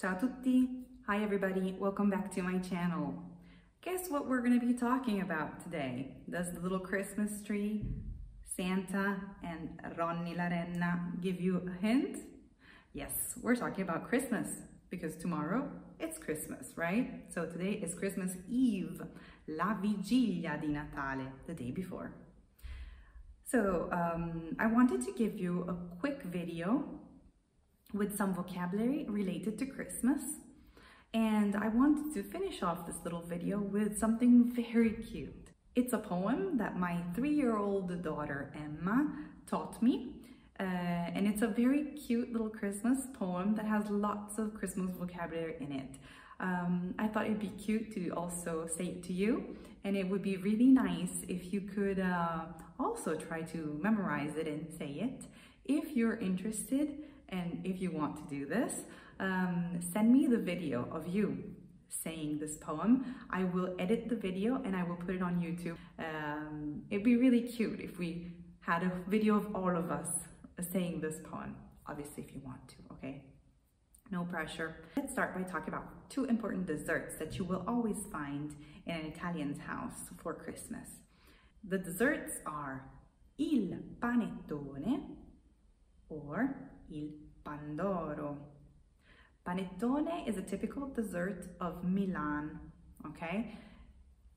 Ciao tutti! Hi everybody, welcome back to my channel. Guess what we're going to be talking about today? Does the little Christmas tree, Santa, and Ronny la Renna give you a hint? Yes, we're talking about Christmas because tomorrow it's Christmas, right? So today is Christmas Eve, la vigilia di Natale, the day before. So um, I wanted to give you a quick video with some vocabulary related to Christmas. And I wanted to finish off this little video with something very cute. It's a poem that my three-year-old daughter Emma taught me. Uh, and it's a very cute little Christmas poem that has lots of Christmas vocabulary in it. Um, I thought it'd be cute to also say it to you and it would be really nice if you could uh, also try to memorize it and say it. If you're interested, and if you want to do this, um, send me the video of you saying this poem. I will edit the video and I will put it on YouTube. Um, it'd be really cute if we had a video of all of us saying this poem, obviously if you want to, okay? No pressure. Let's start by talking about two important desserts that you will always find in an Italian's house for Christmas. The desserts are il panettone or il pandoro. Panettone is a typical dessert of Milan, okay?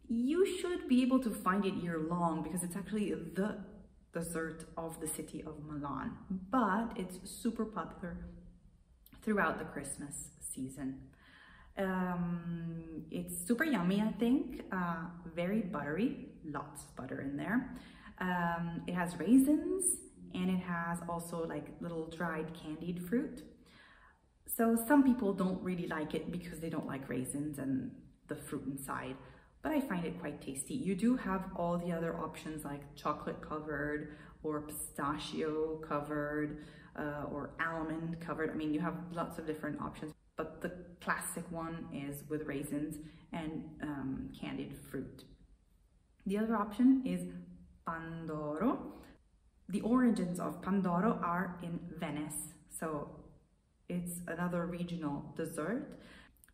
You should be able to find it year long because it's actually the dessert of the city of Milan, but it's super popular throughout the Christmas season. Um, it's super yummy, I think, uh, very buttery, lots of butter in there. Um, it has raisins, and it has also like little dried candied fruit. So some people don't really like it because they don't like raisins and the fruit inside, but I find it quite tasty. You do have all the other options like chocolate covered or pistachio covered uh, or almond covered. I mean, you have lots of different options, but the classic one is with raisins and um, candied fruit. The other option is Pandoro, the origins of Pandoro are in Venice, so it's another regional dessert.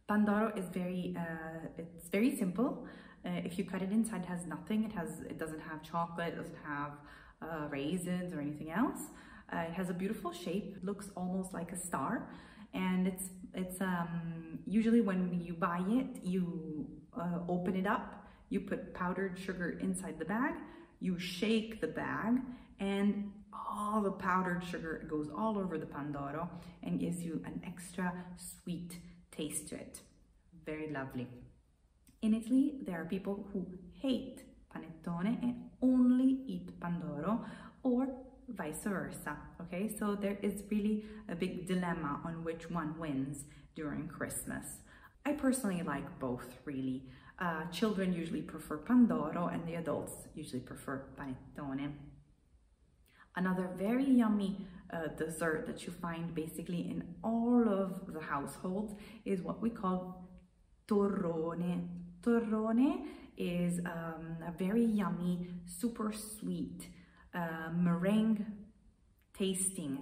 Pandoro is very, uh, it's very simple. Uh, if you cut it inside, it has nothing. It has, it doesn't have chocolate, it doesn't have uh, raisins or anything else. Uh, it has a beautiful shape, it looks almost like a star. And it's, it's um, usually when you buy it, you uh, open it up, you put powdered sugar inside the bag, you shake the bag, and all the powdered sugar goes all over the pandoro and gives you an extra sweet taste to it. Very lovely. In Italy, there are people who hate panettone and only eat pandoro or vice versa, okay? So there is really a big dilemma on which one wins during Christmas. I personally like both, really. Uh, children usually prefer pandoro and the adults usually prefer panettone. Another very yummy uh, dessert that you find basically in all of the households is what we call torrone. Torrone is um, a very yummy, super sweet uh, meringue tasting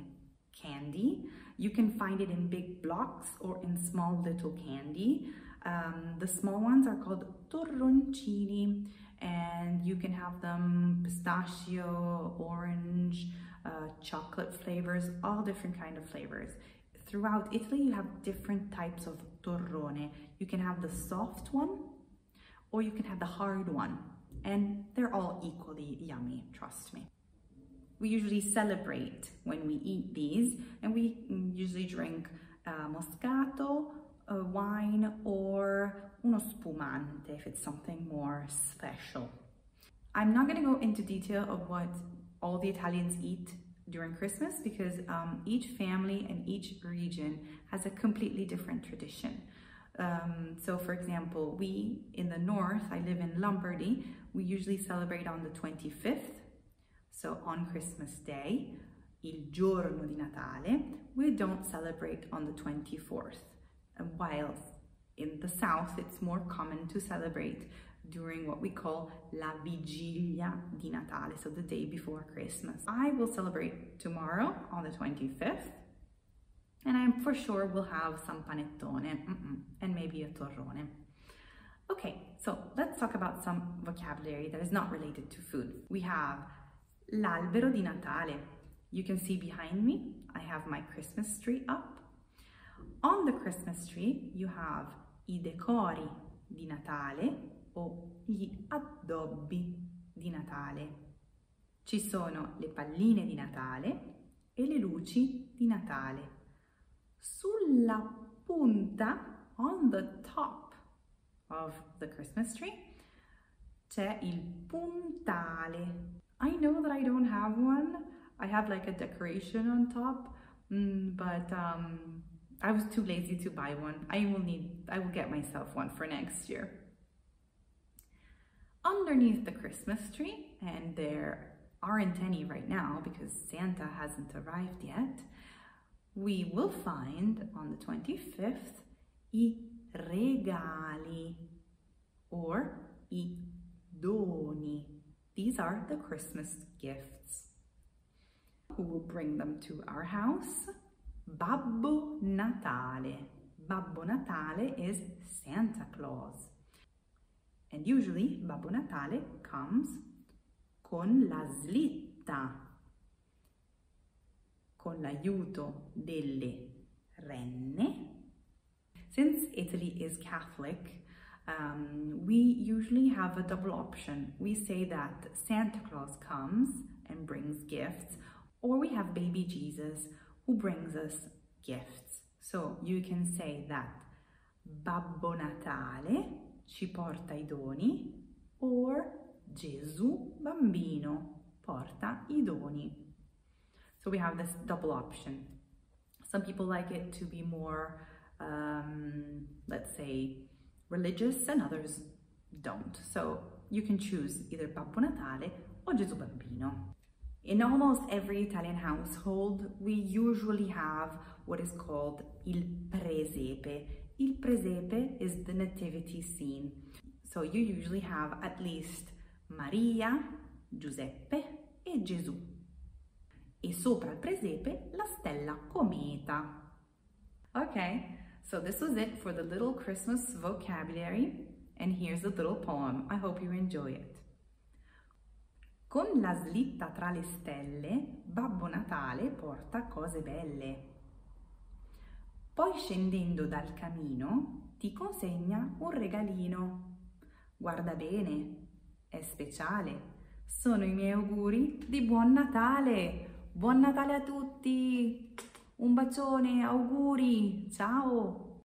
candy. You can find it in big blocks or in small little candy. Um, the small ones are called torroncini and you can have them pistachio, orange, uh, chocolate flavors, all different kind of flavors. Throughout Italy, you have different types of torrone. You can have the soft one or you can have the hard one and they're all equally yummy, trust me. We usually celebrate when we eat these and we usually drink uh, Moscato, uh, wine or uno if it's something more special. I'm not going to go into detail of what all the Italians eat during Christmas because um, each family and each region has a completely different tradition. Um, so for example, we in the north, I live in Lombardy, we usually celebrate on the 25th. So on Christmas Day, il giorno di Natale, we don't celebrate on the 24th. And while in the south, it's more common to celebrate during what we call La Vigilia di Natale, so the day before Christmas. I will celebrate tomorrow on the 25th, And I'm for sure we'll have some panettone mm -mm, and maybe a torrone. Okay, so let's talk about some vocabulary that is not related to food. We have l'albero di Natale. You can see behind me, I have my Christmas tree up. On the Christmas tree, you have i decori di Natale o gli addobbi di Natale. Ci sono le palline di Natale e le luci di Natale. Sulla punta, on the top of the Christmas tree, c'è il puntale. I know that I don't have one. I have like a decoration on top, mm, but um, I was too lazy to buy one. I will need, I will get myself one for next year. Underneath the Christmas tree, and there aren't any right now because Santa hasn't arrived yet, we will find on the 25th i regali or i doni. These are the Christmas gifts. Who will bring them to our house? Babbo Natale. Babbo Natale is Santa Claus. And usually Babbo Natale comes con la slitta, con l'aiuto delle renne. Since Italy is Catholic, um, we usually have a double option. We say that Santa Claus comes and brings gifts, or we have baby Jesus who brings us gifts. So you can say that Babbo Natale ci porta i doni, or Gesù bambino porta i doni. So we have this double option. Some people like it to be more, um, let's say, religious and others don't. So you can choose either Babbo Natale or Gesù bambino. In almost every Italian household, we usually have what is called il presepe. Il presepe is the nativity scene. So you usually have at least Maria, Giuseppe e Gesù. E sopra il presepe la stella cometa. Okay, so this was it for the little Christmas vocabulary. And here's a little poem. I hope you enjoy it. Con la slitta tra le stelle, Babbo Natale porta cose belle. Poi scendendo dal camino ti consegna un regalino. Guarda bene, è speciale. Sono i miei auguri di buon Natale. Buon Natale a tutti. Un bacione, auguri. Ciao.